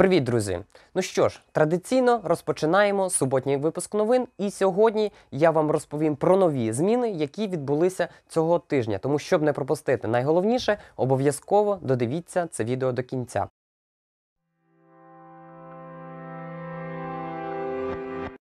Привіт, друзі! Ну що ж, традиційно розпочинаємо суботній випуск новин. І сьогодні я вам розповім про нові зміни, які відбулися цього тижня. Тому, щоб не пропустити найголовніше, обов'язково додивіться це відео до кінця.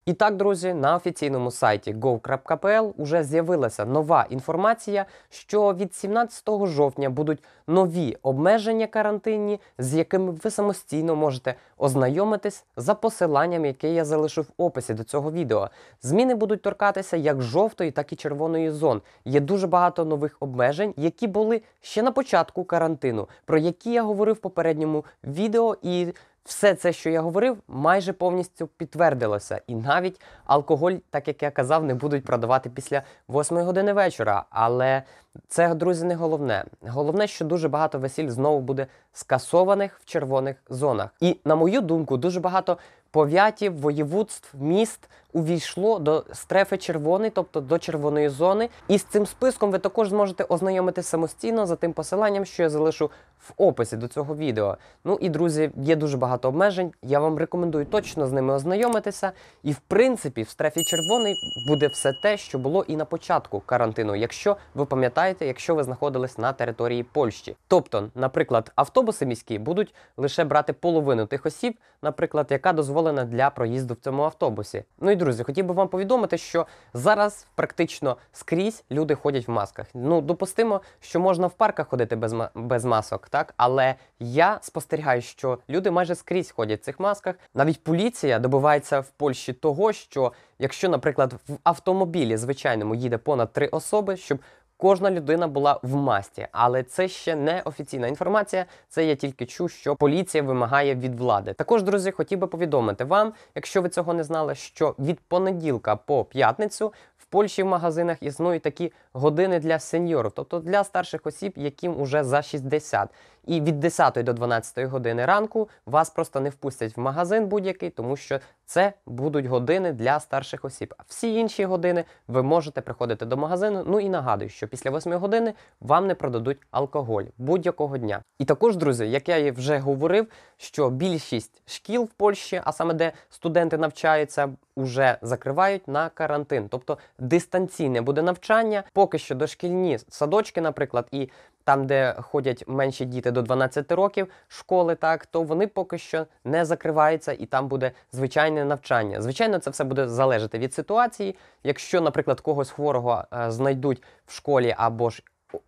І так, друзі, на офіційному сайті go.pl уже з'явилася нова інформація, що від 17 жовтня будуть нові обмеження карантинні, з якими ви самостійно можете ознайомитись за посиланням, яке я залишив в описі до цього відео. Зміни будуть торкатися як жовтої, так і червоної зон. Є дуже багато нових обмежень, які були ще на початку карантину, про які я говорив в попередньому відео і. Все це, що я говорив, майже повністю підтвердилося. І навіть алкоголь, так як я казав, не будуть продавати після 8 години вечора. Але це, друзі, не головне. Головне, що дуже багато весіль знову буде скасованих в червоних зонах. І на мою думку, дуже багато пов'ятів, воєводств, міст увійшло до стрефи червоної, тобто до червоної зони. І з цим списком ви також зможете ознайомитись самостійно за тим посиланням, що я залишу в описі до цього відео. Ну і друзі, є дуже багато обмежень. Я вам рекомендую точно з ними ознайомитися. І в принципі, в стрефі червоний буде все те, що було і на початку карантину, якщо ви пам'ятаєте, якщо ви знаходились на території Польщі. Тобто, наприклад, автобуси міські будуть лише брати половину тих осіб, наприклад, яка дозволена для проїзду в цьому автобусі. Ну і друзі, хотів би вам повідомити, що зараз практично скрізь люди ходять в масках. Ну, допустимо, що можна в парках ходити без без масок, так але я спостерігаю, що люди майже скрізь ходять в цих масках. Навіть поліція добивається в Польщі того, що якщо, наприклад, в автомобілі звичайному їде понад три особи, щоб Кожна людина була в масті, але це ще не офіційна інформація. Це я тільки чув, що поліція вимагає від влади. Також, друзі, хотів би повідомити вам, якщо ви цього не знали, що від понеділка по п'ятницю в Польщі в магазинах існують такі години для сеньорів, тобто для старших осіб, яким уже за 60. І від 10 до 12 години ранку вас просто не впустять в магазин будь-який, тому що це будуть години для старших осіб. А всі інші години ви можете приходити до магазину. Ну і нагадую, що після 8 години вам не продадуть алкоголь будь-якого дня. І також, друзі, як я вже говорив, що більшість шкіл в Польщі, а саме де студенти навчаються, вже закривають на карантин, тобто дистанційне буде навчання. Поки що дошкільні садочки, наприклад, і там, де ходять менші діти до 12 років школи, так то вони поки що не закриваються, і там буде звичайне навчання. Звичайно, це все буде залежати від ситуації. Якщо, наприклад, когось хворого е, знайдуть в школі або ж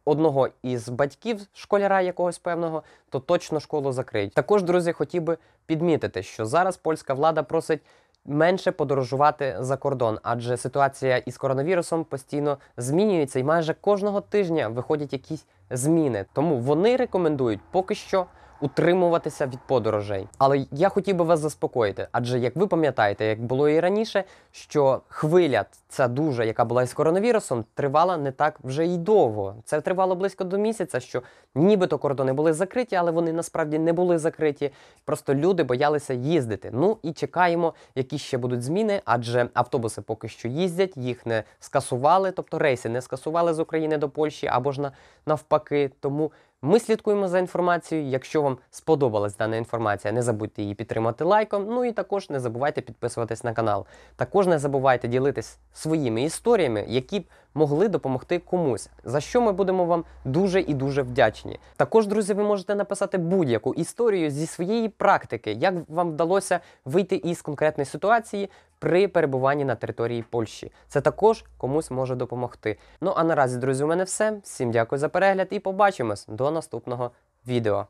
одного із батьків школяра якогось певного, то точно школу закриють. Також, друзі, хотів би підмітити, що зараз польська влада просить менше подорожувати за кордон, адже ситуація із коронавірусом постійно змінюється, і майже кожного тижня виходять якісь зміни. Тому вони рекомендують поки що утримуватися від подорожей. Але я хотів би вас заспокоїти, адже як ви пам'ятаєте, як було і раніше, що хвиля ця дуже, яка була із коронавірусом, тривала не так вже й довго. Це тривало близько до місяця, що нібито кордони були закриті, але вони насправді не були закриті. Просто люди боялися їздити. Ну і чекаємо, які ще будуть зміни, адже автобуси поки що їздять, їх не скасували, тобто рейси не скасували з України до Польщі або ж навпаки. Тому ми слідкуємо за інформацією. Якщо вам сподобалась дана інформація, не забудьте її підтримати лайком. Ну і також не забувайте підписуватись на канал. Також не забувайте ділитись своїми історіями, які б могли допомогти комусь, за що ми будемо вам дуже і дуже вдячні. Також, друзі, ви можете написати будь-яку історію зі своєї практики, як вам вдалося вийти із конкретної ситуації при перебуванні на території Польщі. Це також комусь може допомогти. Ну а наразі, друзі, у мене все. Всім дякую за перегляд і побачимось до наступного відео.